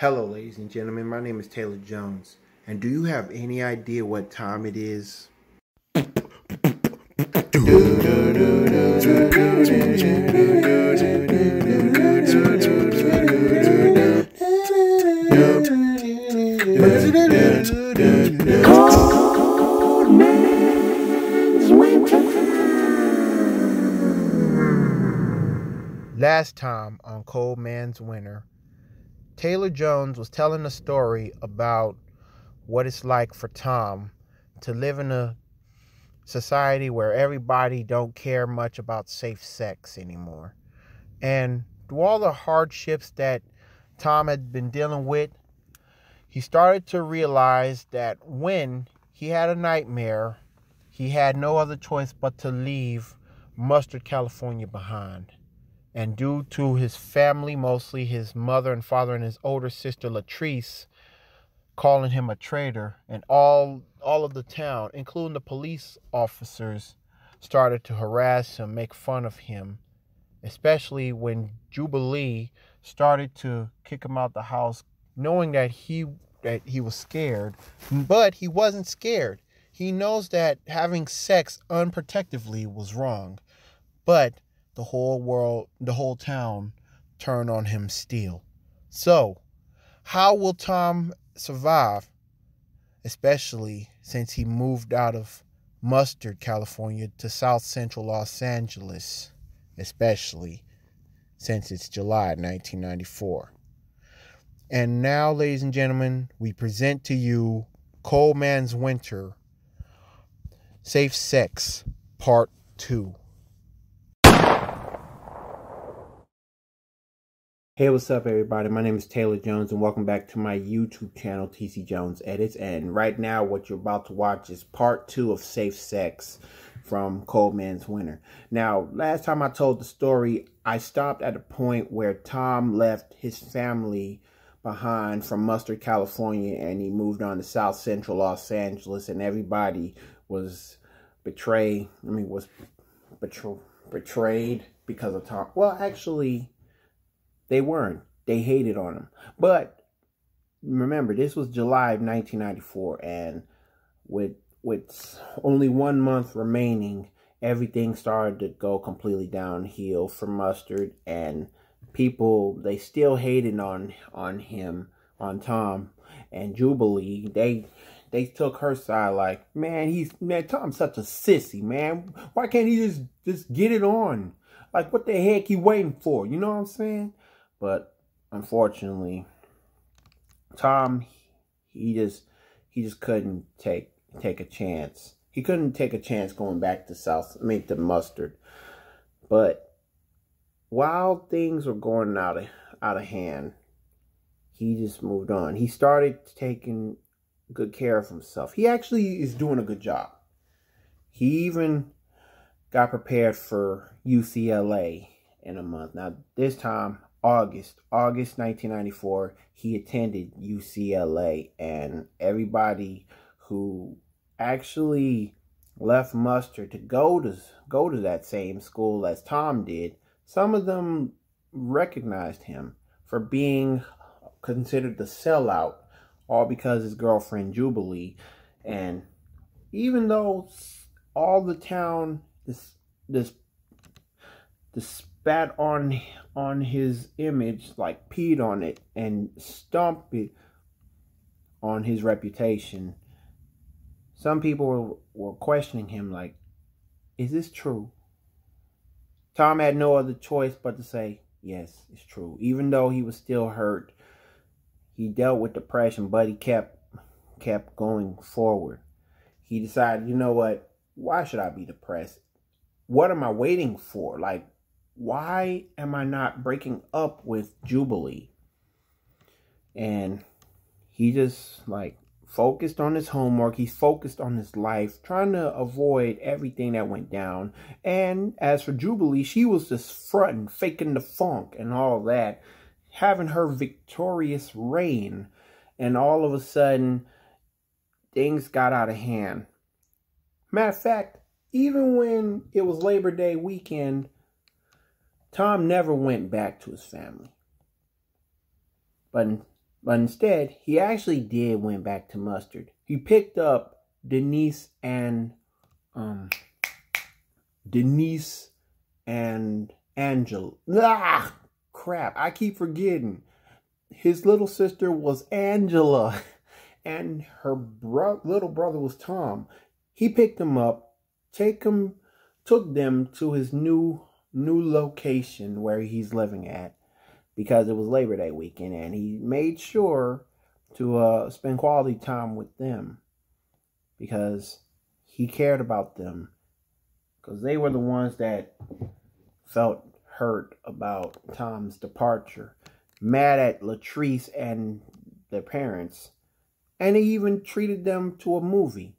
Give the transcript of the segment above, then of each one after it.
Hello, ladies and gentlemen. My name is Taylor Jones. And do you have any idea what time it is? Last time on Cold Man's Winter, Taylor Jones was telling a story about what it's like for Tom to live in a society where everybody don't care much about safe sex anymore. And through all the hardships that Tom had been dealing with, he started to realize that when he had a nightmare, he had no other choice but to leave Mustard, California behind. And due to his family, mostly his mother and father and his older sister Latrice, calling him a traitor, and all all of the town, including the police officers, started to harass him, make fun of him, especially when Jubilee started to kick him out the house, knowing that he that he was scared, but he wasn't scared. He knows that having sex unprotectively was wrong, but the whole world, the whole town turned on him still. So, how will Tom survive, especially since he moved out of Mustard, California to South Central Los Angeles, especially since it's July 1994. And now, ladies and gentlemen, we present to you Cold Man's Winter Safe Sex Part 2. Hey, what's up, everybody? My name is Taylor Jones, and welcome back to my YouTube channel, TC Jones Edits. And right now, what you're about to watch is part two of Safe Sex from Cold Man's Winter. Now, last time I told the story, I stopped at a point where Tom left his family behind from Mustard, California, and he moved on to South Central Los Angeles, and everybody was betrayed. I mean, was betray betrayed because of Tom. Well, actually they weren't. They hated on him. But remember, this was July of 1994, and with with only one month remaining, everything started to go completely downhill for Mustard, and people they still hated on on him, on Tom and Jubilee. They they took her side like, man, he's man, Tom's such a sissy, man. Why can't he just just get it on? Like, what the heck he waiting for? You know what I'm saying? But unfortunately, Tom, he just he just couldn't take take a chance. He couldn't take a chance going back to South, I mean to Mustard. But while things were going out of out of hand, he just moved on. He started taking good care of himself. He actually is doing a good job. He even got prepared for UCLA in a month. Now, this time, August, August 1994, he attended UCLA, and everybody who actually left Mustard to go to go to that same school as Tom did, some of them recognized him for being considered the sellout, all because his girlfriend Jubilee, and even though all the town this this this spat on on his image, like peed on it and stomped it on his reputation. Some people were, were questioning him like, is this true? Tom had no other choice but to say, yes, it's true. Even though he was still hurt, he dealt with depression, but he kept kept going forward. He decided, you know what? Why should I be depressed? What am I waiting for? Like, why am I not breaking up with Jubilee? And he just like focused on his homework. He's focused on his life, trying to avoid everything that went down. And as for Jubilee, she was just fronting, faking the funk and all that, having her victorious reign. And all of a sudden, things got out of hand. Matter of fact, even when it was Labor Day weekend, Tom never went back to his family. But But instead, he actually did went back to Mustard. He picked up Denise and um Denise and Angela. Ah, crap! I keep forgetting. His little sister was Angela, and her bro- little brother was Tom. He picked them up, take them, took them to his new new location where he's living at because it was Labor Day weekend, and he made sure to uh, spend quality time with them because he cared about them because they were the ones that felt hurt about Tom's departure, mad at Latrice and their parents, and he even treated them to a movie.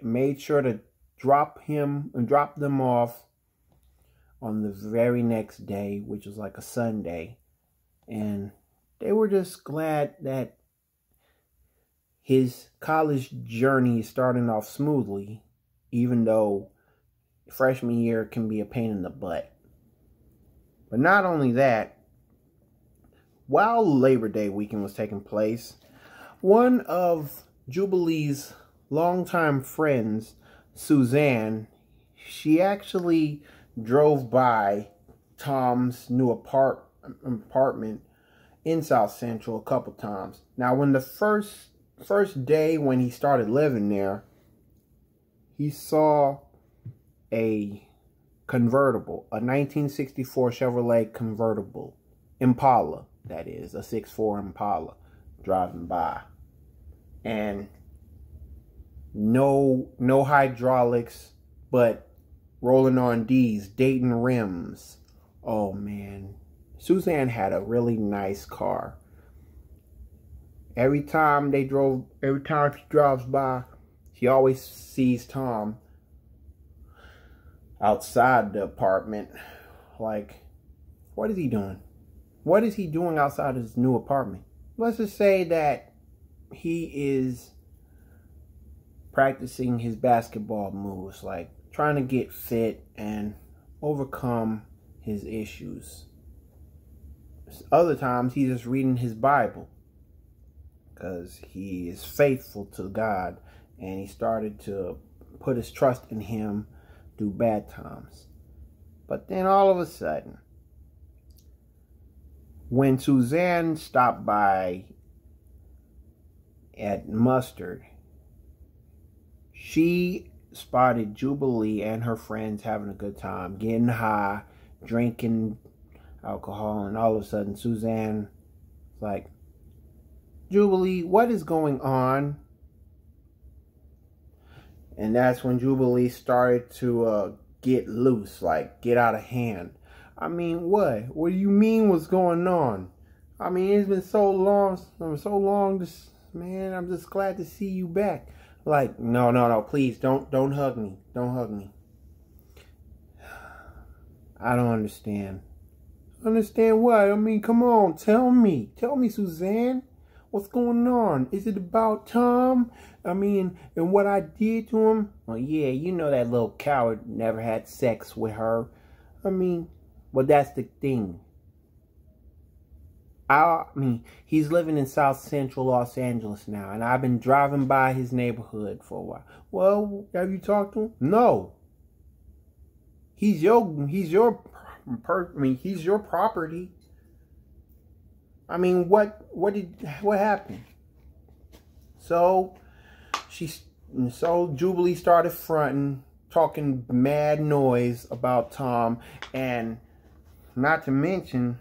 Made sure to drop him and drop them off on the very next day, which was like a Sunday. And they were just glad that his college journey is starting off smoothly, even though freshman year can be a pain in the butt. But not only that, while Labor Day weekend was taking place, one of Jubilee's longtime friends, Suzanne, she actually drove by Tom's new apart apartment in South Central a couple times. Now, when the first first day when he started living there, he saw a convertible, a 1964 Chevrolet convertible, Impala, that is, a 6'4 Impala, driving by. And no no hydraulics, but rolling on D's, Dayton rims. Oh man. Suzanne had a really nice car. Every time they drove, every time she drives by, she always sees Tom outside the apartment. Like, what is he doing? What is he doing outside his new apartment? Let's just say that he is practicing his basketball moves, like trying to get fit and overcome his issues. Other times he's just reading his Bible because he is faithful to God and he started to put his trust in him through bad times. But then all of a sudden, when Suzanne stopped by at Mustard, she spotted Jubilee and her friends having a good time, getting high, drinking alcohol, and all of a sudden Suzanne like, Jubilee, what is going on? And that's when Jubilee started to uh, get loose, like get out of hand. I mean, what? What do you mean what's going on? I mean, it's been so long, so long, just, man, I'm just glad to see you back. Like, no, no, no, please don't don't hug me. Don't hug me. I don't understand. Understand what? I mean, come on, tell me. Tell me, Suzanne. What's going on? Is it about Tom? I mean, and what I did to him? Well, yeah, you know that little coward never had sex with her. I mean, well, that's the thing. I mean, he's living in South Central Los Angeles now, and I've been driving by his neighborhood for a while. Well, have you talked to him? No. He's your, he's your, per, I mean, he's your property. I mean, what, what did, what happened? So, she, so Jubilee started fronting, talking mad noise about Tom, and not to mention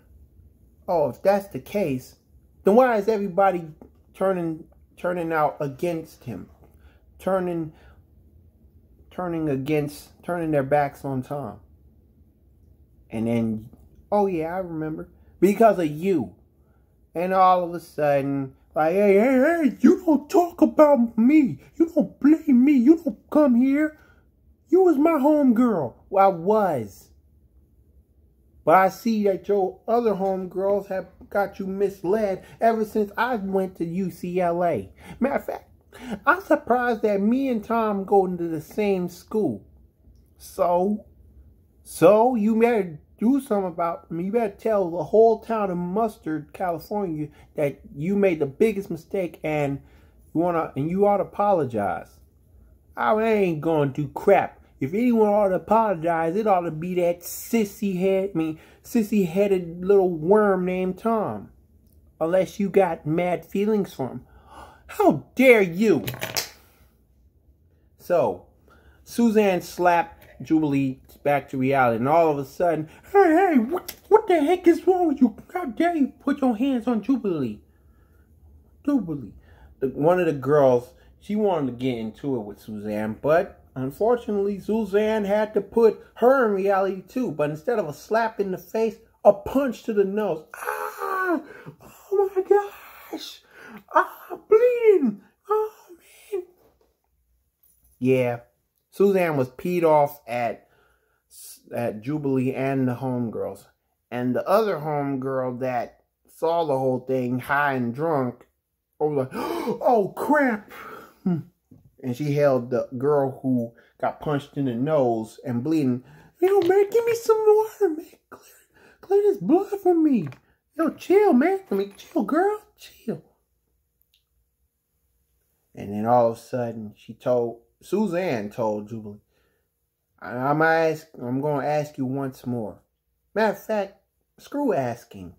oh, if that's the case, then why is everybody turning turning out against him? Turning turning against turning their backs on Tom. And then oh yeah, I remember. Because of you. And all of a sudden, like, hey, hey, hey, you don't talk about me. You don't blame me. You don't come here. You was my home girl. Well, I was. But I see that your other homegirls have got you misled ever since I went to UCLA. Matter of fact, I'm surprised that me and Tom go into the same school. So, so you better do something about. I mean, you better tell the whole town of Mustard, California, that you made the biggest mistake, and you wanna and you ought to apologize. I ain't gonna do crap. If anyone ought to apologize, it ought to be that sissy head, I mean, sissy headed little worm named Tom. Unless you got mad feelings for him. How dare you? So, Suzanne slapped Jubilee back to reality, and all of a sudden, hey, hey, what, what the heck is wrong with you? How dare you put your hands on Jubilee? Jubilee. One of the girls, she wanted to get into it with Suzanne, but unfortunately, Suzanne had to put her in reality too. But instead of a slap in the face, a punch to the nose. Ah! Oh my gosh! Ah, bleeding! Oh man! Yeah, Suzanne was peed off at at Jubilee and the homegirls. And the other homegirl that saw the whole thing high and drunk was like, oh crap. And she held the girl who got punched in the nose and bleeding. Yo, man, give me some water, man. Clear, clear this blood from me. Yo, chill, man. I mean, chill, girl. Chill. And then all of a sudden, she told, Suzanne told Jubilee, I'm ask, I'm going to ask you once more. Matter of fact, screw asking.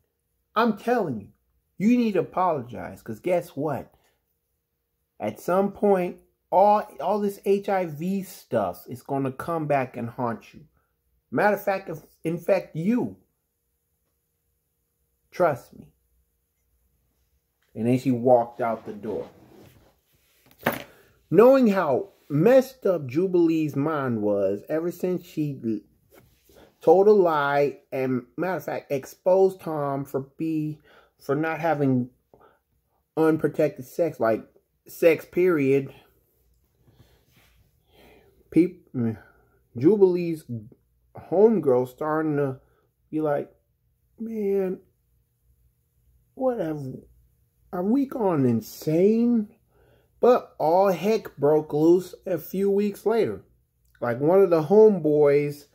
I'm telling you, you need to apologize. Because guess what? At some point, all, all this HIV stuff is going to come back and haunt you. Matter of fact, infect you. Trust me. And then she walked out the door. Knowing how messed up Jubilee's mind was ever since she told a lie and matter of fact exposed Tom for be for not having unprotected sex like sex period people Jubilee's homegirl starting to be like man what have are we gone insane but all heck broke loose a few weeks later. Like one of the homeboys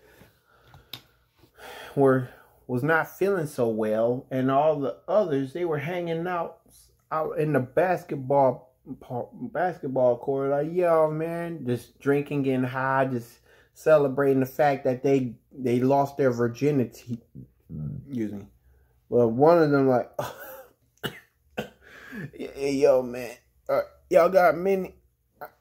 were was not feeling so well, and all the others they were hanging out out in the basketball basketball court. Like, yo, man, just drinking, getting high, just celebrating the fact that they they lost their virginity. Excuse me. Well, one of them like, yo, man. Uh, Y'all got many.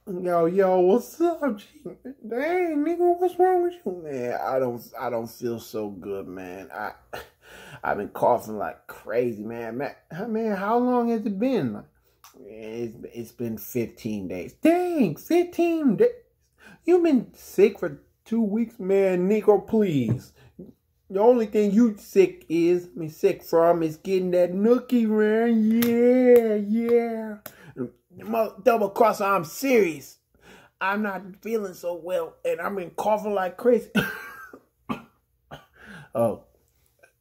Yo, yo, what's up, Dang, nigga, what's wrong with you, man? I don't, I don't feel so good, man. I, I've been coughing like crazy, man. Man, man, how long has it been? Like, it's, it's been 15 days. Dang, 15 days. You've been sick for two weeks, man. Nico, please. The only thing you sick is, mean, sick from is getting that nookie, man. Yeah, yeah double cross, I'm serious. I'm not feeling so well, and I've been coughing like crazy. oh,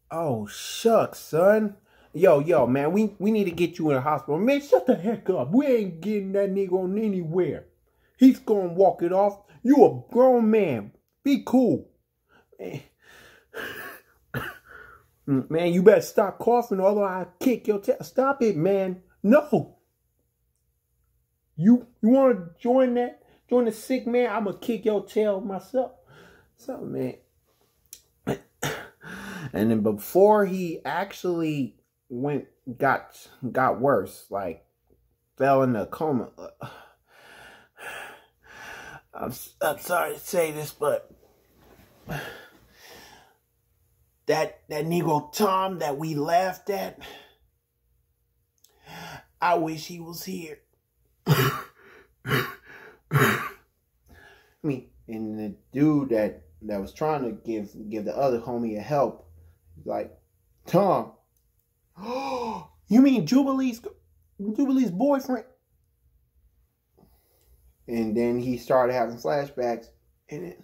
oh, shucks, son. Yo, yo, man, we, we need to get you in the hospital. Man, shut the heck up. We ain't getting that nigga on anywhere. He's gonna walk it off. You a grown man. Be cool. Man, you better stop coughing, otherwise I kick your tail. Stop it, man. No. You you want to join that? Join the sick man? I'm gonna kick your tail myself. So man. and then before he actually went got got worse, like fell in a coma. I'm I'm sorry to say this, but that that Negro Tom that we laughed at, I wish he was here. I mean, and the dude that that was trying to give give the other homie a help, like, Tom, you mean Jubilee's Jubilee's boyfriend? And then he started having flashbacks, and it.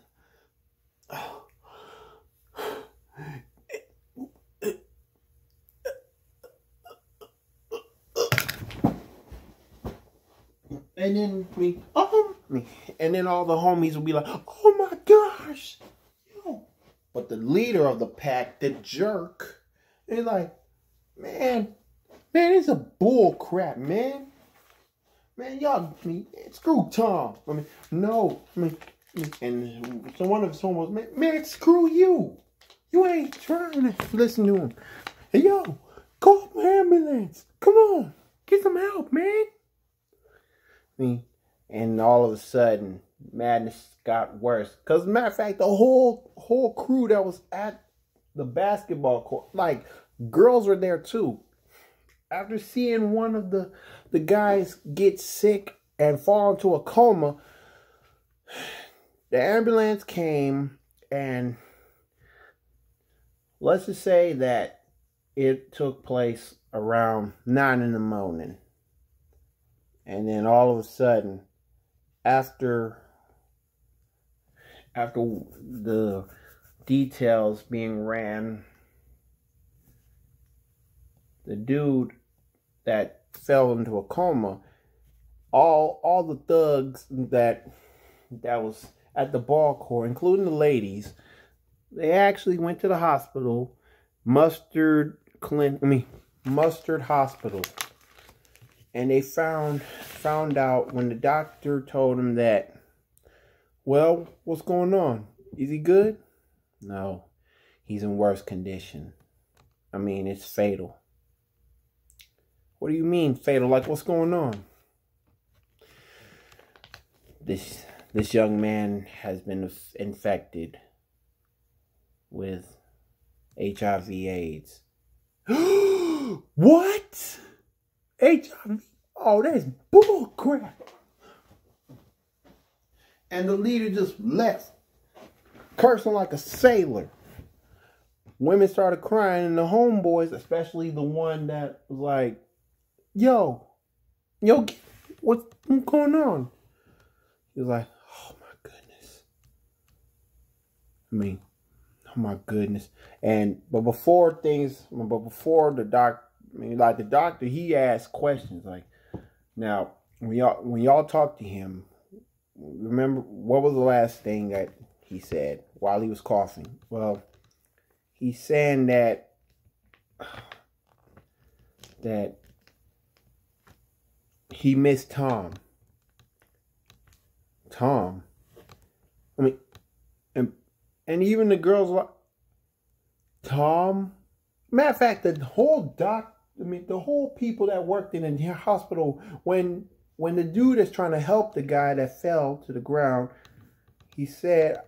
And then me, oh, me. And then all the homies will be like, oh my gosh. But the leader of the pack, the jerk, is like, man, man, it's a bull crap, man. Man, y'all, I mean, screw Tom. I mean, no, I mean, and so one of his was, man, man, screw you. You ain't trying to listen to him. Hey, yo, call an ambulance. Come on, get some help, man. I mean, and all of a sudden, madness got worse. Cause matter of fact, the whole whole crew that was at the basketball court, like girls were there too. After seeing one of the the guys get sick and fall into a coma, the ambulance came and let's just say that it took place around nine in the morning. And then all of a sudden, after after the details being ran, the dude that fell into a coma, all all the thugs that that was at the ball court, including the ladies, they actually went to the hospital, mustard clinic, I mean mustard hospital, and they found found out when the doctor told him that, well, what's going on? Is he good? No, he's in worse condition. I mean, it's fatal. What do you mean fatal? Like, what's going on? This this young man has been infected with HIV AIDS. what? HIV? Oh, that's bullcrap. And the leader just left, cursing like a sailor. Women started crying, and the homeboys, especially the one that was like, yo, yo, what's going on? He was like, oh my goodness. I mean, oh my goodness. And, but before things, but before the doc, I mean, like the doctor, he asked questions like, now, when y'all, when y'all talked to him, remember, what was the last thing that he said while he was coughing? Well, he's saying that, that he missed Tom. Tom. I mean, and and even the girls like Tom. Matter of fact, the whole doc. I mean, the whole people that worked in the hospital when when the dude is trying to help the guy that fell to the ground, he said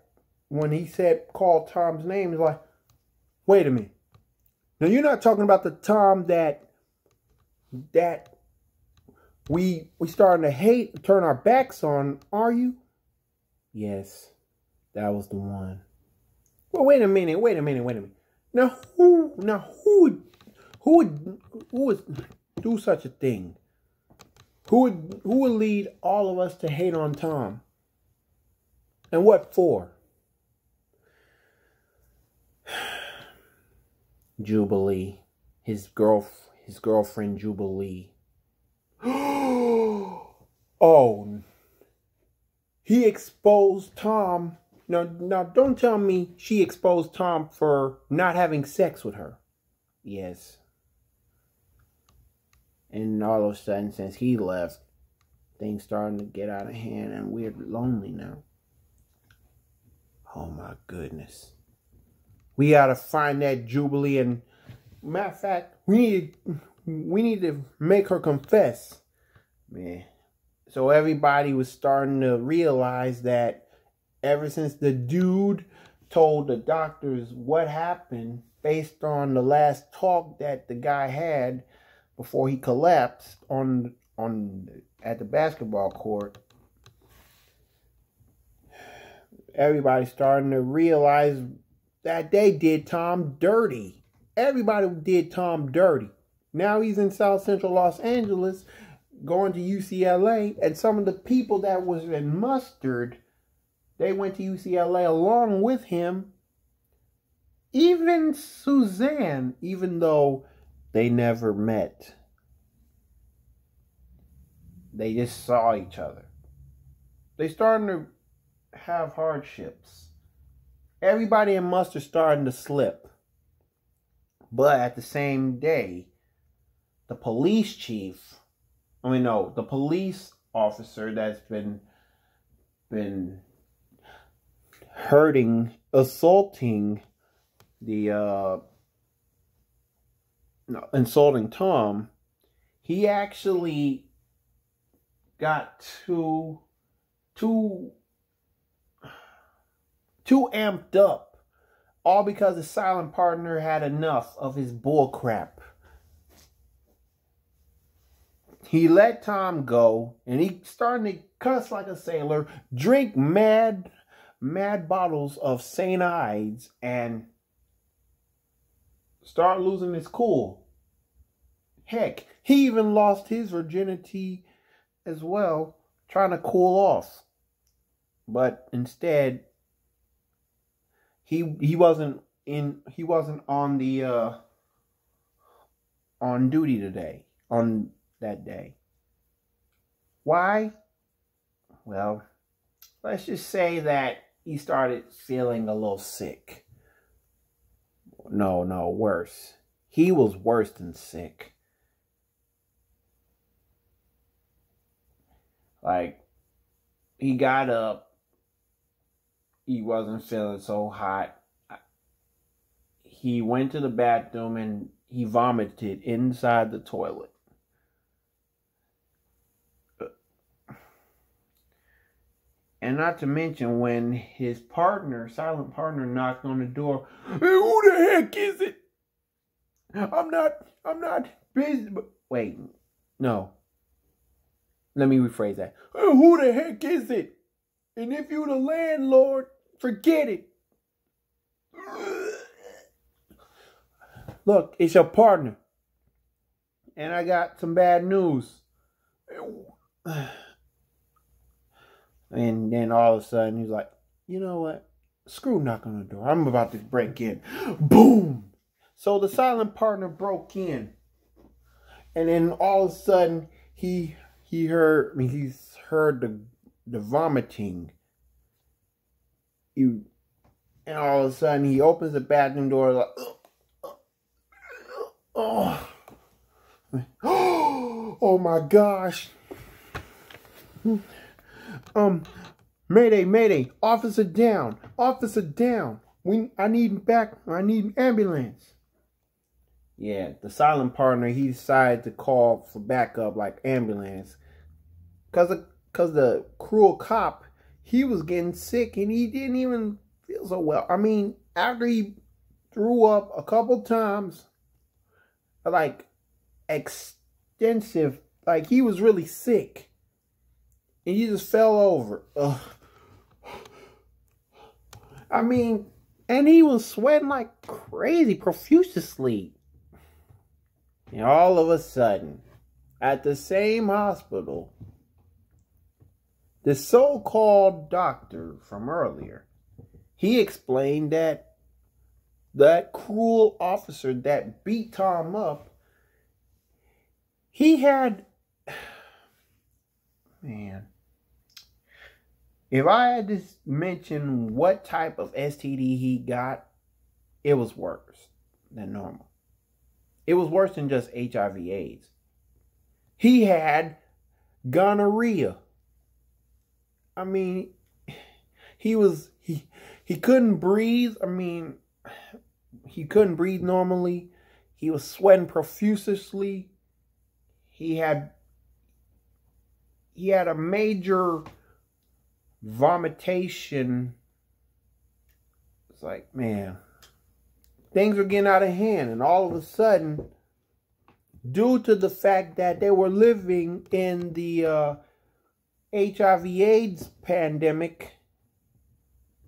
when he said called Tom's name, he's like, wait a minute. Now you're not talking about the Tom that that we we starting to hate, turn our backs on, are you? Yes, that was the one. Well, wait a minute, wait a minute, wait a minute. Now who now who would who would who would do such a thing? Who would who would lead all of us to hate on Tom? And what for? Jubilee. His girl his girlfriend Jubilee. oh, he exposed Tom. Now, now, don't tell me she exposed Tom for not having sex with her. Yes. And all of a sudden, since he left, things starting to get out of hand and we're lonely now. Oh my goodness. We gotta find that Jubilee and matter of fact, we need we need to make her confess. Man. So everybody was starting to realize that ever since the dude told the doctors what happened based on the last talk that the guy had before he collapsed on on at the basketball court everybody's starting to realize that they did Tom dirty. Everybody did Tom dirty. Now he's in South Central Los Angeles going to UCLA. And some of the people that was in Mustard, they went to UCLA along with him. Even Suzanne, even though they never met. They just saw each other. They started to have hardships. everybody in Mustard starting to slip. But at the same day, the police chief, I mean no, the police officer that's been been hurting, assaulting the uh no, insulting Tom, he actually got too too too amped up. All because the silent partner had enough of his bull crap. He let Tom go and he started to cuss like a sailor, drink mad, mad bottles of St. Ides, and start losing his cool. Heck, he even lost his virginity as well, trying to cool off. But instead, he he wasn't in he wasn't on the uh on duty today on that day. Why? Well let's just say that he started feeling a little sick. No no worse. He was worse than sick. Like he got up. He wasn't feeling so hot. He went to the bathroom and he vomited inside the toilet. And not to mention when his partner, silent partner, knocked on the door. Hey, who the heck is it? I'm not, I'm not busy. But wait, no. Let me rephrase that. Hey, who the heck is it? And if you're the landlord, Forget it. Look, it's your partner. And I got some bad news. And then all of a sudden he's like, you know what? Screw knock on the door. I'm about to break in. Boom! So the silent partner broke in. And then all of a sudden he he heard I mean he's heard the the vomiting you and all of a sudden he opens the bathroom door like oh oh my gosh um mayday mayday officer down officer down we i need back i need an ambulance yeah the silent partner he decided to call for backup like ambulance because because the cruel cop he was getting sick and he didn't even feel so well. I mean, after he threw up a couple times, like extensive, like he was really sick. And he just fell over. Ugh. I mean, and he was sweating like crazy, profusely. And all of a sudden, at the same hospital, the so-called doctor from earlier, he explained that that cruel officer that beat Tom up, he had, man, if I had to mention what type of STD he got, it was worse than normal. It was worse than just HIV AIDS. He had gonorrhea. I mean, he was he he couldn't breathe. I mean, he couldn't breathe normally. He was sweating profusely. He had he had a major vomitation. It's like, man, things were getting out of hand. And all of a sudden, due to the fact that they were living in the uh, HIV AIDS pandemic.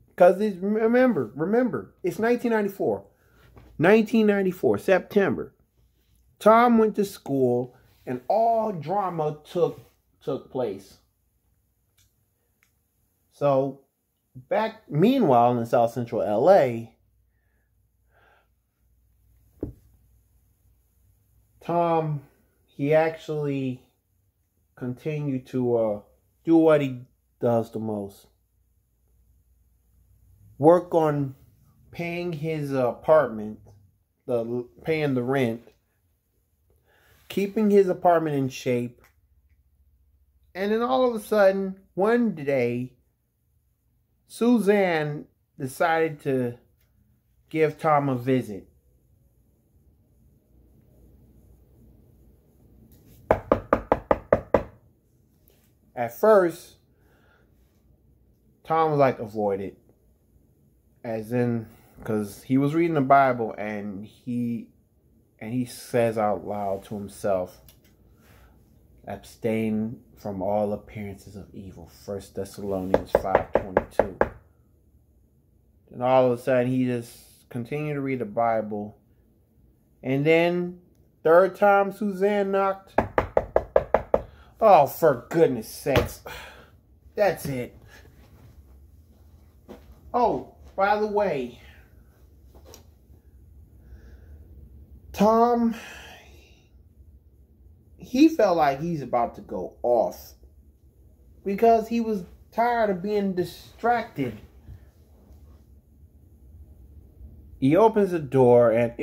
Because remember, remember, it's 1994. 1994, September. Tom went to school and all drama took took place. So back meanwhile in South Central LA, Tom he actually continued to uh do what he does the most. Work on paying his apartment, the paying the rent, keeping his apartment in shape, and then all of a sudden, one day, Suzanne decided to give Tom a visit. At first, Tom was like, avoid it. As in, because he was reading the Bible and he and he says out loud to himself, abstain from all appearances of evil. First Thessalonians 5.22. And all of a sudden he just continued to read the Bible. And then third time Suzanne knocked. Oh, for goodness sakes. That's it. Oh, by the way, Tom, he felt like he's about to go off because he was tired of being distracted. He opens the door and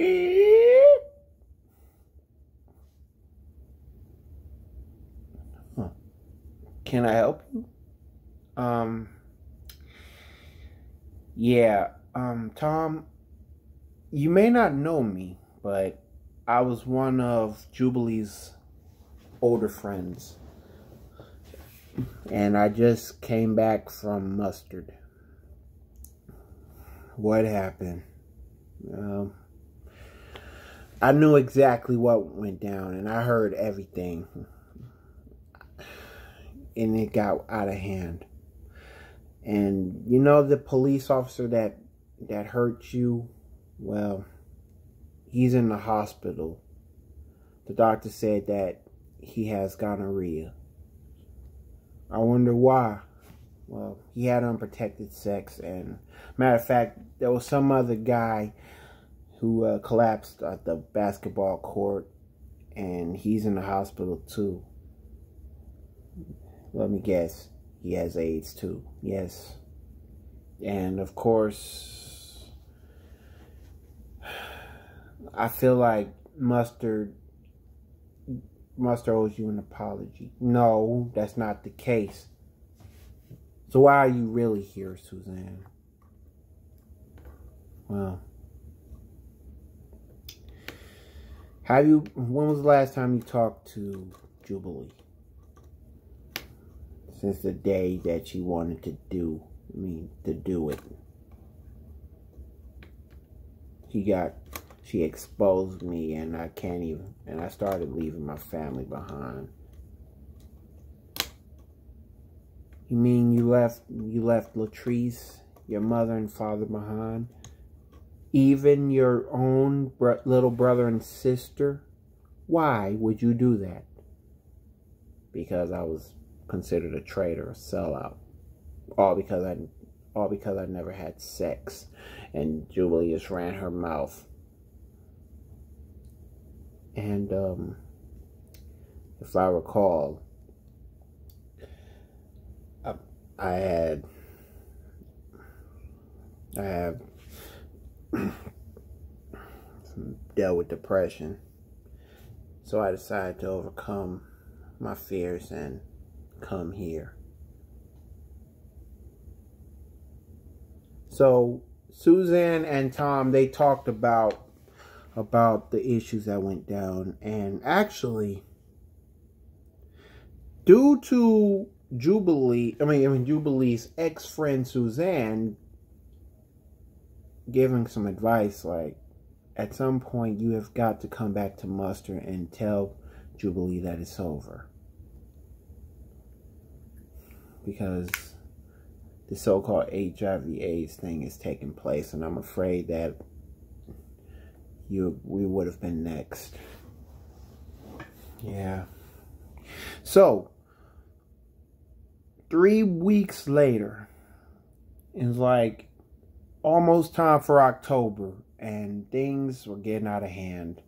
can I help you? Um yeah, um Tom, you may not know me, but I was one of Jubilee's older friends. And I just came back from Mustard. What happened? Um, I knew exactly what went down, and I heard everything. And it got out of hand. And you know the police officer that that hurt you? Well, he's in the hospital. The doctor said that he has gonorrhea. I wonder why. Well, he had unprotected sex, and matter of fact, there was some other guy who uh, collapsed at the basketball court, and he's in the hospital too. Let me guess, he has AIDS too. Yes, and of course, I feel like mustard Mustard owes you an apology. No, that's not the case. So why are you really here, Suzanne? Well, have you? When was the last time you talked to Jubilee? Since the day that she wanted to do, I mean, to do it. He got she exposed me and I can't even, and I started leaving my family behind. You mean you left, you left Latrice, your mother and father behind? Even your own br little brother and sister? Why would you do that? Because I was considered a traitor, a sellout. All because I, all because I never had sex. And just ran her mouth and um, if I recall, I, I had I have dealt with depression, so I decided to overcome my fears and come here. So Suzanne and Tom, they talked about about the issues that went down. And actually, due to Jubilee, I mean, I mean Jubilee's ex-friend Suzanne giving some advice, like, at some point you have got to come back to Mustard and tell Jubilee that it's over. Because the so-called HIV AIDS thing is taking place, and I'm afraid that you we would have been next. Yeah. So, three weeks later, it's like almost time for October, and things were getting out of hand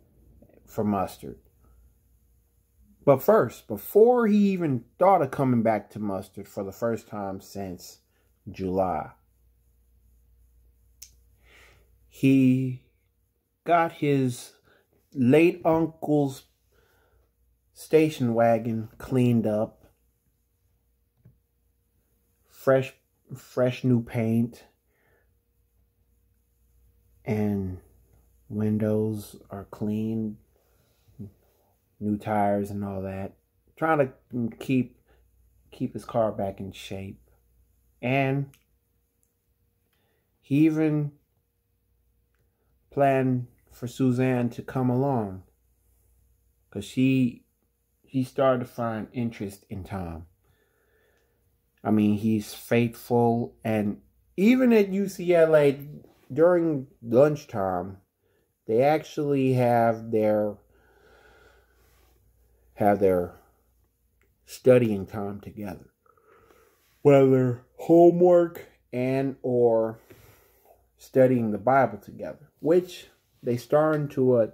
for Mustard. But first, before he even thought of coming back to Mustard for the first time since July, he got his late uncle's station wagon cleaned up, fresh, fresh new paint, and windows are clean, new tires and all that. Trying to keep keep his car back in shape. And he even planned for Suzanne to come along because she he started to find interest in Tom. I mean, he's faithful and even at UCLA during lunchtime, they actually have their have their studying time together. Whether homework and or studying the Bible together, which they starting to uh,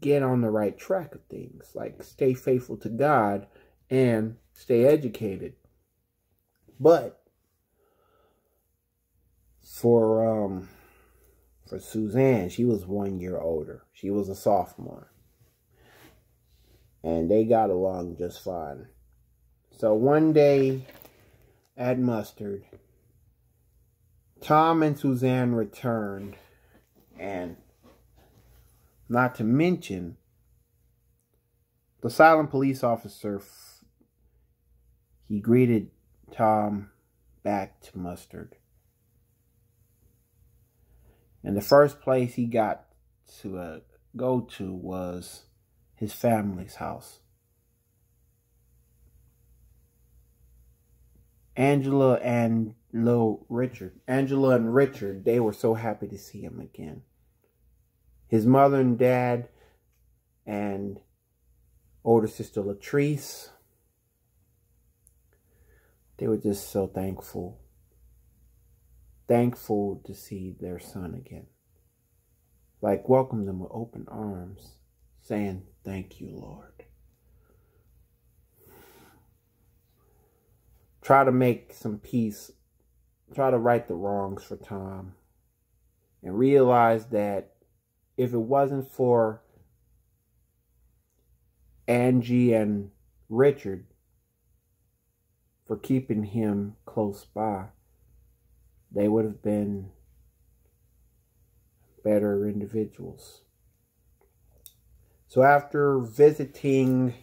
get on the right track of things, like stay faithful to God and stay educated. But for um for Suzanne, she was one year older. She was a sophomore. And they got along just fine. So one day at Mustard, Tom and Suzanne returned, and not to mention, the silent police officer, he greeted Tom back to Mustard. And the first place he got to uh, go to was his family's house. Angela and little Richard, Angela and Richard, they were so happy to see him again. His mother and dad and older sister Latrice, they were just so thankful. Thankful to see their son again. Like welcome them with open arms, saying, Thank you, Lord. try to make some peace, try to right the wrongs for Tom, and realize that if it wasn't for Angie and Richard for keeping him close by, they would have been better individuals. So after visiting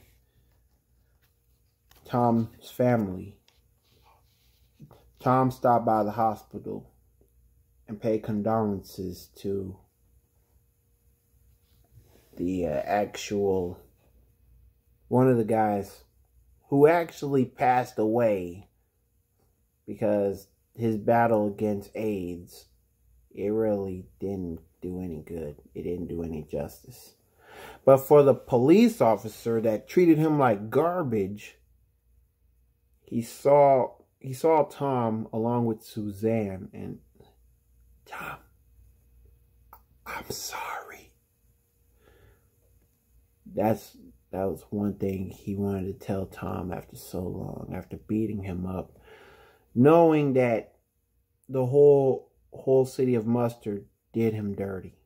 Tom's family, Tom stopped by the hospital and paid condolences to the uh, actual one of the guys who actually passed away because his battle against AIDS it really didn't do any good. It didn't do any justice. But for the police officer that treated him like garbage, he saw he saw Tom along with Suzanne and Tom, I'm sorry. That's that was one thing he wanted to tell Tom after so long, after beating him up, knowing that the whole whole city of Mustard did him dirty.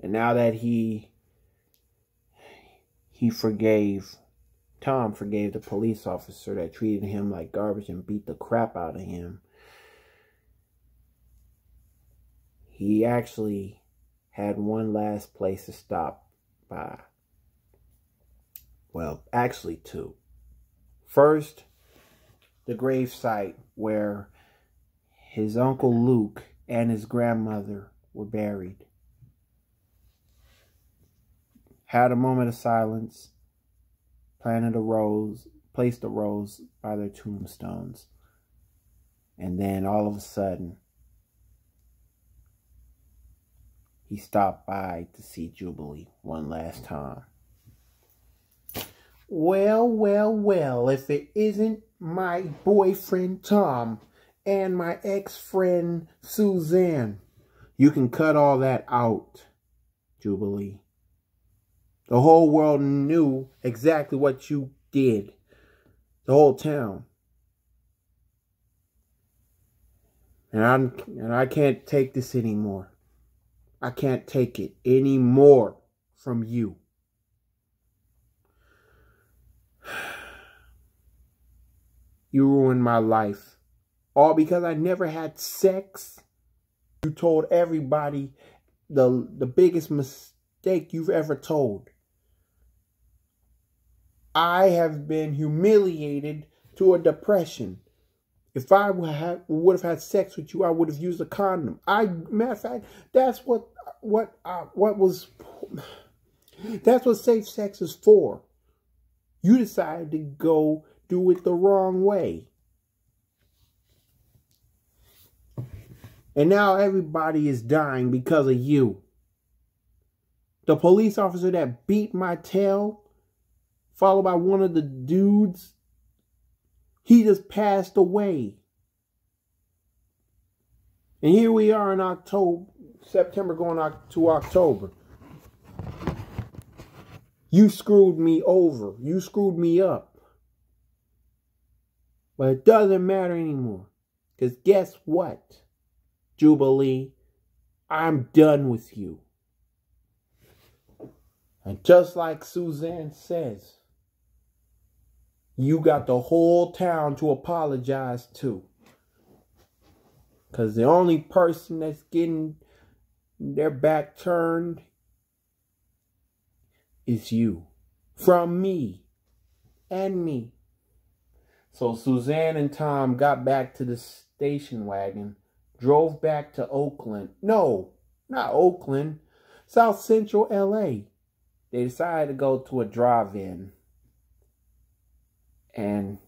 And now that he he forgave Tom forgave the police officer that treated him like garbage and beat the crap out of him. He actually had one last place to stop by. Well, actually two. First, the grave site where his uncle Luke and his grandmother were buried. Had a moment of silence planted a rose, placed a rose by their tombstones. And then all of a sudden, he stopped by to see Jubilee one last time. Well, well, well, if it isn't my boyfriend Tom and my ex-friend Suzanne, you can cut all that out, Jubilee. The whole world knew exactly what you did. The whole town. And I'm and I can't take this anymore. I can't take it anymore from you. You ruined my life. All because I never had sex. You told everybody the the biggest mistake you've ever told. I have been humiliated to a depression. If I would have, had sex with you, I would have used a condom. I matter of fact, that's what what uh, what was that's what safe sex is for. You decided to go do it the wrong way. And now everybody is dying because of you. The police officer that beat my tail, followed by one of the dudes, he just passed away. And here we are in October, September going to October. You screwed me over. You screwed me up. But it doesn't matter anymore. Because guess what? Jubilee, I'm done with you. And just like Suzanne says, you got the whole town to apologize to. Because the only person that's getting their back turned is you. From me. And me. So Suzanne and Tom got back to the station wagon drove back to Oakland. No, not Oakland, South Central LA. They decided to go to a drive in. And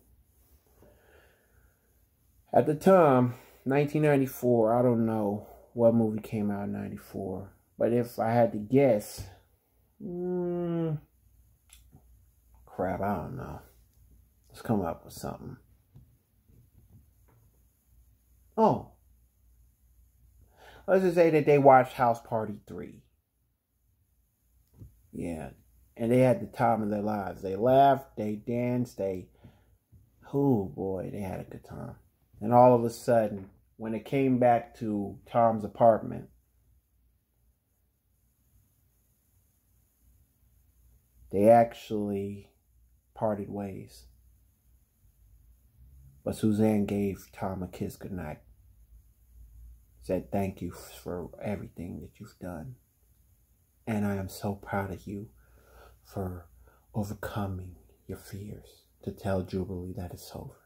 at the time, 1994, I don't know what movie came out in 94. But if I had to guess, mm, crap, I don't know. Let's come up with something. Oh, let's just say that they watched House Party 3. Yeah. And they had the time of their lives. They laughed, they danced, they, oh boy, they had a good time. And all of a sudden, when it came back to Tom's apartment, they actually parted ways. But Suzanne gave Tom a kiss goodnight said thank you for everything that you've done. And I am so proud of you for overcoming your fears to tell Jubilee that it's over.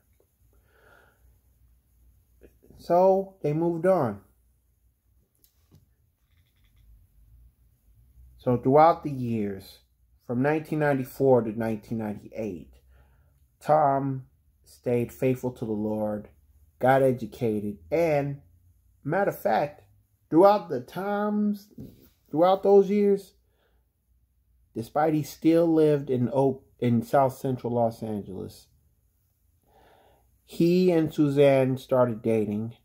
So they moved on. So throughout the years, from 1994 to 1998, Tom stayed faithful to the Lord, got educated, and Matter of fact, throughout the times, throughout those years, despite he still lived in Oak in South Central Los Angeles, he and Suzanne started dating.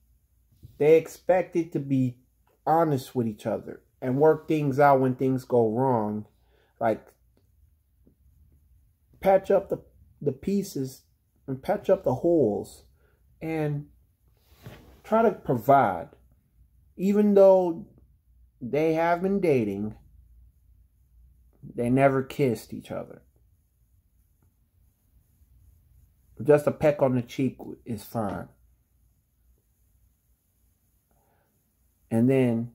They expected to be honest with each other and work things out when things go wrong. Like patch up the the pieces and patch up the holes and try to provide. Even though they have been dating, they never kissed each other. Just a peck on the cheek is fine. And then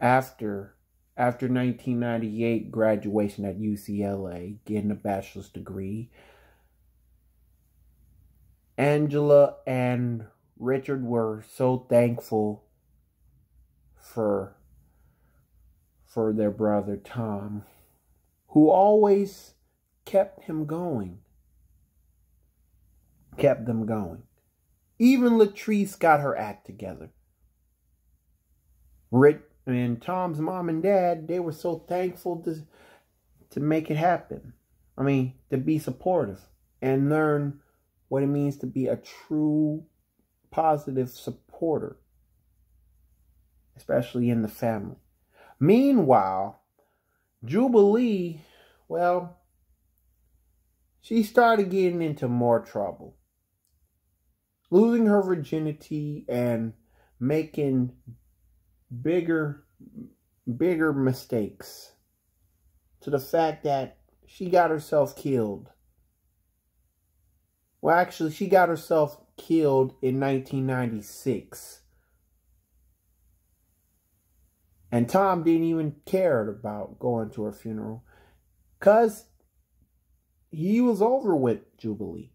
after after 1998 graduation at UCLA, getting a bachelor's degree, Angela and Richard were so thankful for for their brother Tom, who always kept him going. Kept them going. Even Latrice got her act together. Rick and Tom's mom and dad, they were so thankful to to make it happen. I mean, to be supportive and learn what it means to be a true positive supporter, especially in the family. Meanwhile, Jubilee, well, she started getting into more trouble. Losing her virginity and making bigger bigger mistakes to the fact that she got herself killed. Well, actually, she got herself killed in 1996. And Tom didn't even care about going to her funeral because he was over with Jubilee.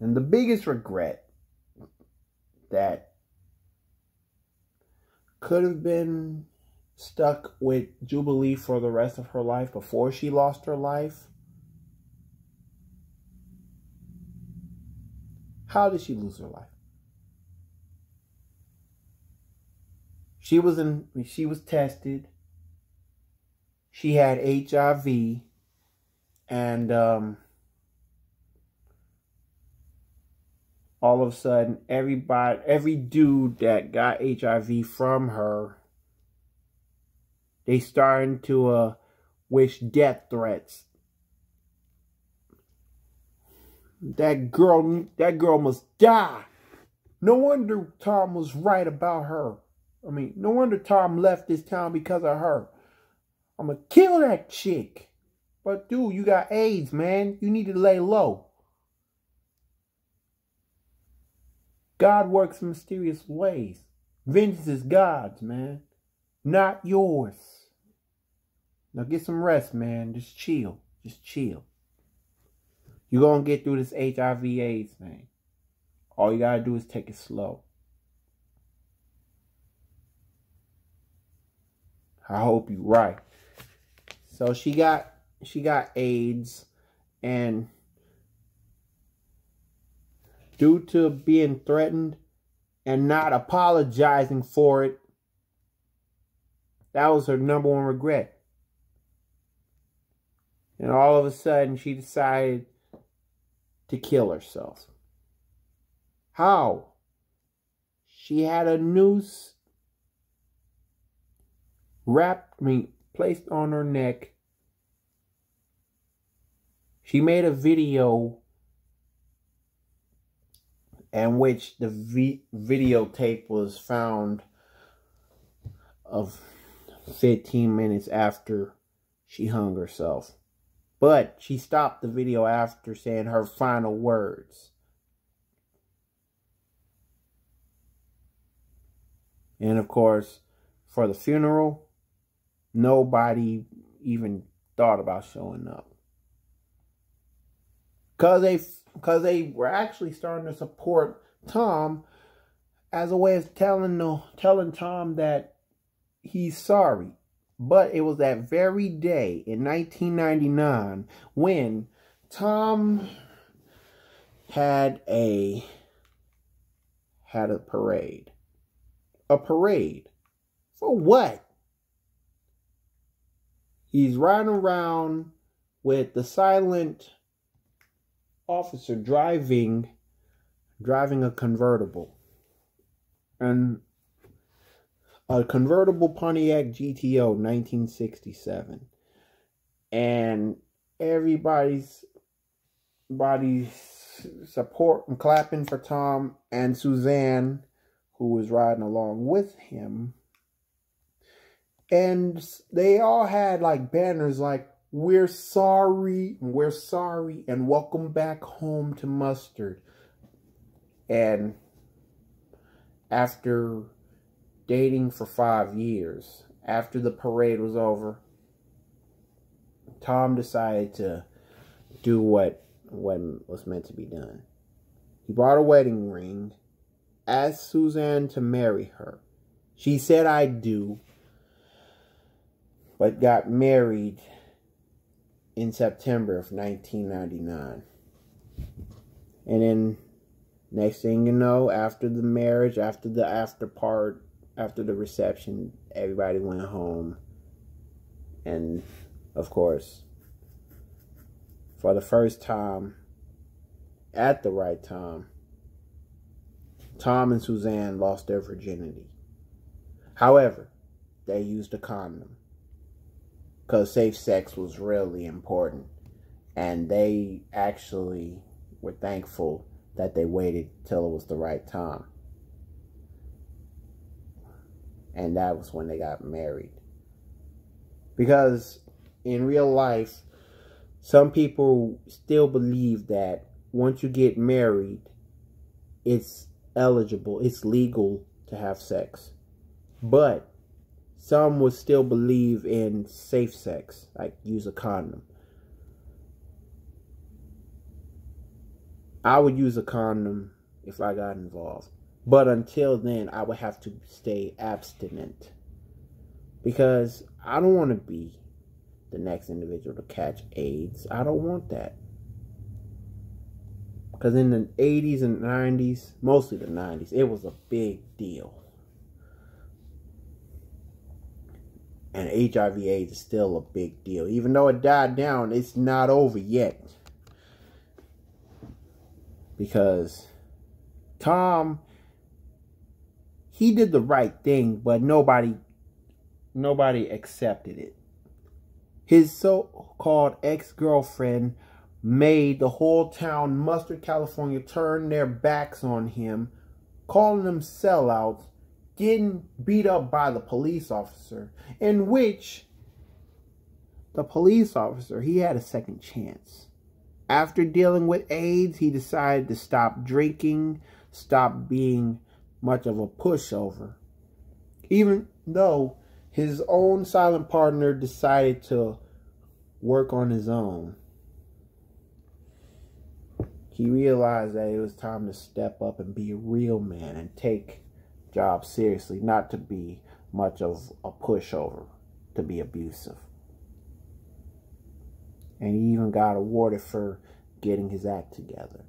And the biggest regret that could have been stuck with Jubilee for the rest of her life before she lost her life. How did she lose her life? She was in she was tested. She had HIV and um all of a sudden everybody every dude that got HIV from her they starting to uh wish death threats. That girl that girl must die. No wonder tom was right about her. I mean no wonder tom left this town because of her. I'm gonna kill that chick. But dude you got aids man. You need to lay low God works in mysterious ways. Vengeance is God's, man, not yours. Now get some rest, man. Just chill. Just chill. You're going to get through this HIV AIDS, man. All you got to do is take it slow. I hope you're right. So she got she got AIDS and due to being threatened and not apologizing for it. That was her number one regret. And all of a sudden, she decided to kill herself. How? She had a noose wrapped, mean, placed on her neck. She made a video and which the v- videotape was found of 15 minutes after she hung herself. But she stopped the video after saying her final words. And of course, for the funeral, nobody even thought about showing up. Cause they because they were actually starting to support Tom as a way of telling telling Tom that he's sorry. But it was that very day in 1999 when Tom had a had a parade. A parade. For what? He's riding around with the silent officer driving driving a convertible. And a convertible Pontiac GTO 1967 and everybody's body support and clapping for Tom and Suzanne who was riding along with him. And they all had like banners like we're sorry, we're sorry, and welcome back home to Mustard. And after dating for five years, after the parade was over, Tom decided to do what, what was meant to be done. He bought a wedding ring, asked Suzanne to marry her. She said, I do, but got married in September of 1999. And then next thing you know, after the marriage, after the after part, after the reception, everybody went home. And of course, for the first time, at the right time, Tom and Suzanne lost their virginity. However, they used a condom because safe sex was really important. And they actually were thankful that they waited till it was the right time. And that was when they got married. Because in real life, some people still believe that once you get married, it's eligible, it's legal to have sex. But some would still believe in safe sex, like use a condom. I would use a condom if I got involved. But until then, I would have to stay abstinent. Because I don't want to be the next individual to catch AIDS. I don't want that. Because in the 80s and 90s, mostly the 90s, it was a big deal. And HIV AIDS is still a big deal. Even though it died down, it's not over yet. Because Tom, he did the right thing, but nobody, nobody accepted it. His so-called ex-girlfriend made the whole town, Mustard, California, turn their backs on him, calling them sellouts, getting beat up by the police officer, in which the police officer, he had a second chance. After dealing with AIDS, he decided to stop drinking, stop being much of a pushover. Even though his own silent partner decided to work on his own he realized that it was time to step up and be a real man and take jobs seriously, not to be much of a pushover, to be abusive. And he even got awarded for getting his act together.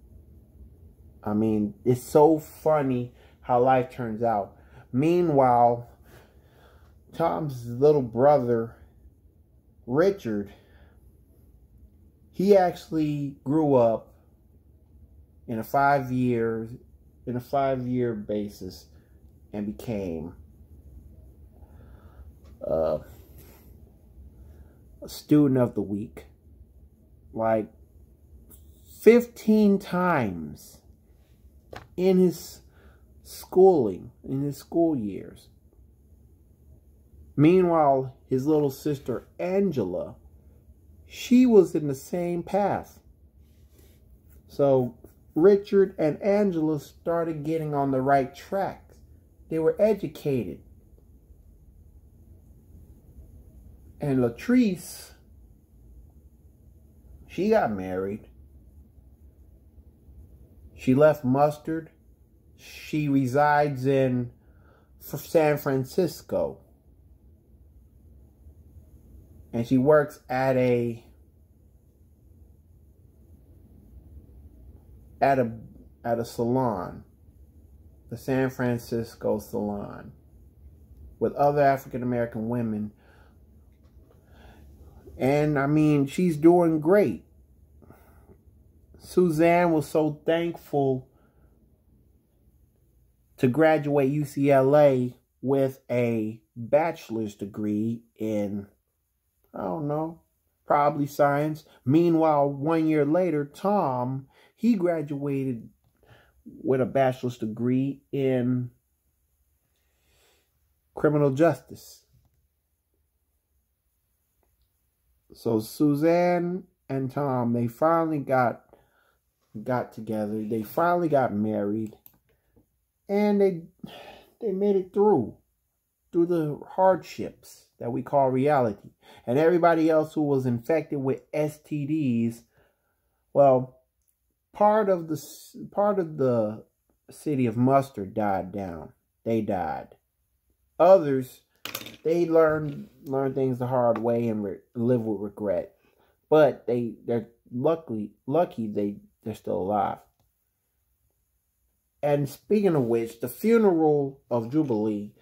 I mean, it's so funny how life turns out. Meanwhile, Tom's little brother, Richard, he actually grew up in a five years in a five year basis and became uh, a student of the week. Like 15 times in his schooling in his school years. Meanwhile his little sister angela she was in the same path. So Richard and Angela started getting on the right track. They were educated. And Latrice, she got married. She left Mustard. She resides in San Francisco. And she works at a at a at a salon, the San Francisco salon, with other African American women. And I mean, she's doing great. Suzanne was so thankful to graduate UCLA with a bachelor's degree in, I don't know, probably science. Meanwhile, one year later, Tom he graduated with a bachelor's degree in criminal justice. So Suzanne and Tom, they finally got got together. They finally got married. And they they made it through through the hardships that we call reality. And everybody else who was infected with STDs, well, part of the part of the city of Mustard died down. They died. Others, they learned learned things the hard way and live with regret. But they they're luckily lucky they they're still alive. And speaking of which, the funeral of Jubilee,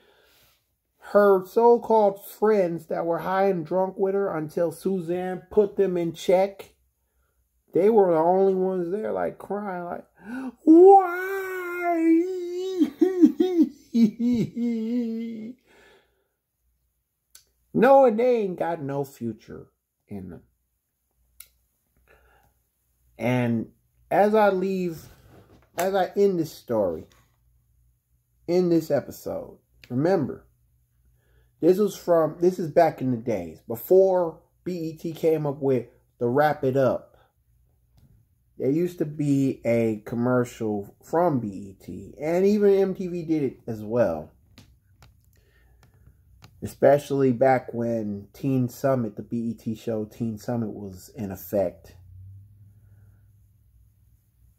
her so-called friends that were high and drunk with her until Suzanne put them in check they were the only ones there, like crying, like, why? no, and they ain't got no future in them. And as I leave, as I end this story, in this episode, remember, This was from, this is back in the days. Before BET came up with the Wrap It Up. There used to be a commercial from BET. And even MTV did it as well. Especially back when Teen Summit, the BET show Teen Summit was in effect.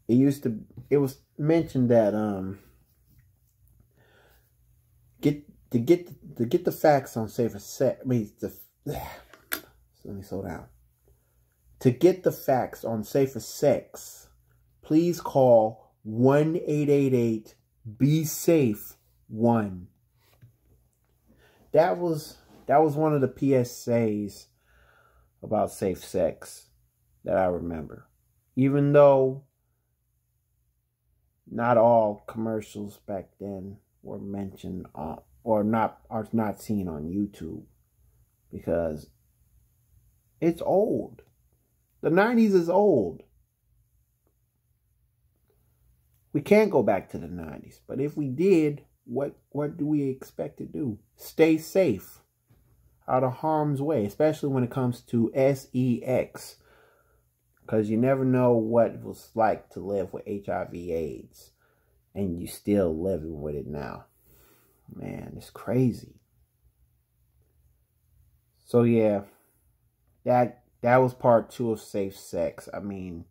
It used to, it was mentioned that, um, get to get to get the facts on safer sex. I mean, the let me slow down. To get the facts on safer sex, please call one eight eight eight be safe one. That was that was one of the PSAs about safe sex that I remember. Even though not all commercials back then were mentioned on or not are not seen on YouTube because it's old. The 90s is old. We can't go back to the 90s, but if we did, what what do we expect to do? Stay safe out of harm's way, especially when it comes to sex. Because you never know what it was like to live with HIV AIDS. And you still living with it now. Man, it's crazy. So yeah, that that was part two of safe sex. I mean,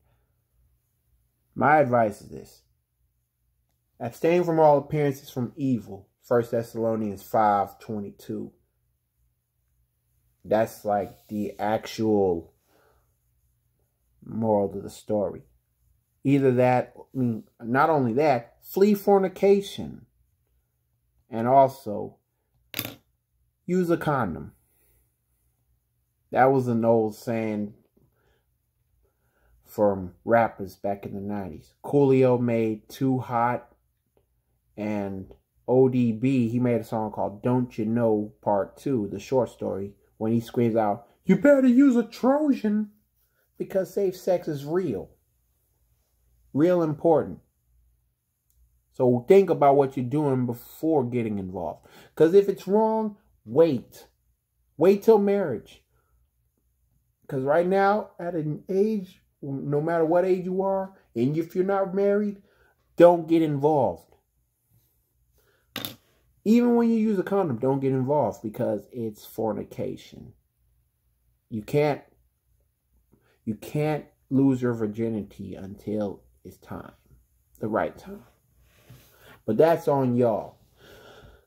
my advice is this. Abstain from all appearances from evil. First Thessalonians 5 22. That's like the actual moral of the story. Either that, I mean, not only that, flee fornication. And also, use a condom. That was an old saying from rappers back in the 90s. Coolio made Too Hot and ODB, he made a song called Don't You Know Part 2, the short story, when he screams out, You better use a Trojan because safe sex is real. Real important. So think about what you're doing before getting involved. Because if it's wrong, wait. Wait till marriage. Because right now, at an age, no matter what age you are, and if you're not married, don't get involved. Even when you use a condom, don't get involved because it's fornication. You can't you can't lose your virginity until it's time. The right time. But that's on y'all.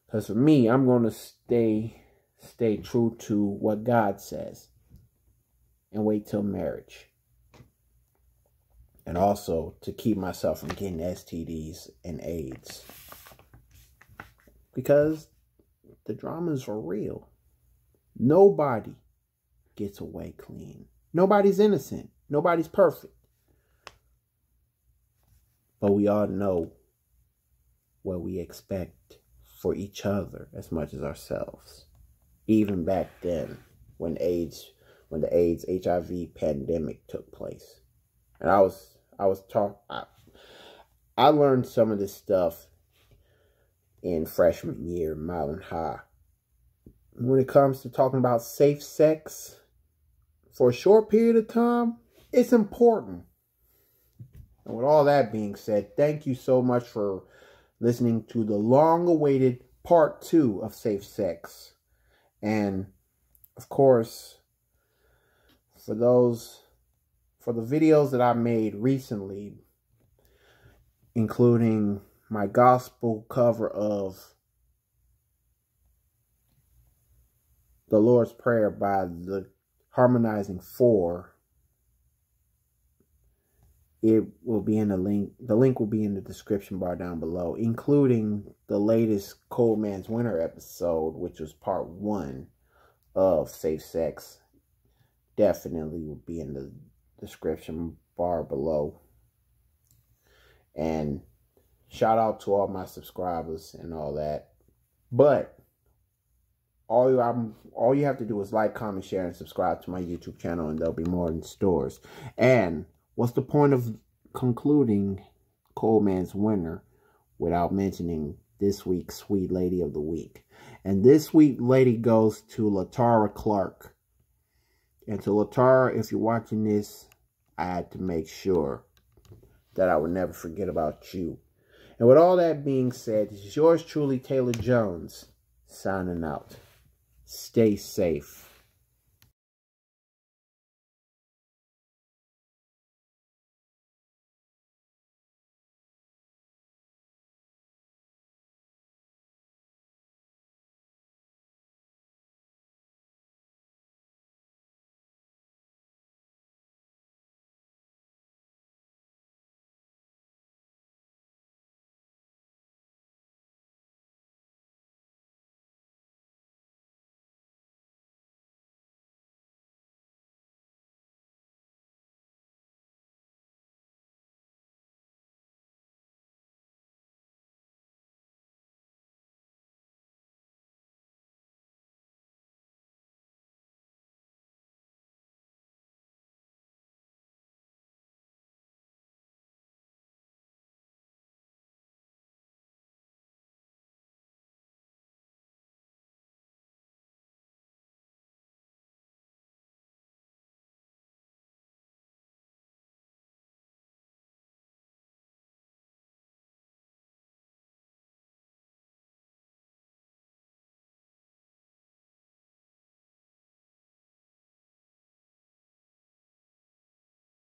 Because for me, I'm going to stay stay true to what God says and wait till marriage. And also to keep myself from getting STDs and AIDS. Because the dramas are real. Nobody gets away clean. Nobody's innocent. Nobody's perfect. But we all know what we expect for each other as much as ourselves. Even back then, when AIDS, when the AIDS HIV pandemic took place, and I was, I was taught, I, I learned some of this stuff in freshman year, Milan High. When it comes to talking about safe sex for a short period of time, it's important. And with all that being said, thank you so much for listening to the long-awaited part two of Safe Sex. And, of course, for those, for the videos that I made recently, including my gospel cover of the Lord's Prayer by the Harmonizing Four, it will be in the link. The link will be in the description bar down below, including the latest Cold Man's Winter episode, which was part one of Safe Sex. Definitely will be in the description bar below. And shout out to all my subscribers and all that. But all you I'm, all you have to do is like, comment, share, and subscribe to my YouTube channel, and there'll be more in stores. And What's the point of concluding Cold Man's Winter without mentioning this week's Sweet Lady of the Week? And this sweet lady goes to Latara Clark. And to Latara, if you're watching this, I had to make sure that I would never forget about you. And with all that being said, this is yours truly, Taylor Jones, signing out. Stay safe.